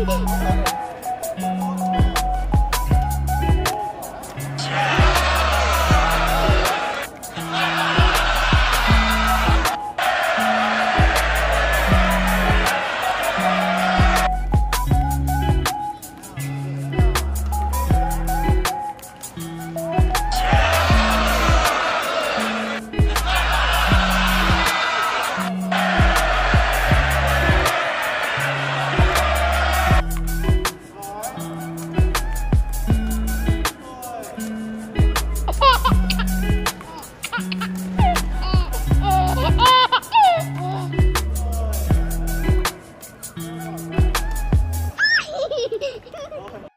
うん。あっ!